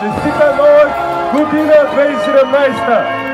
Czy Sykanor Gudina Bejsirem Meister.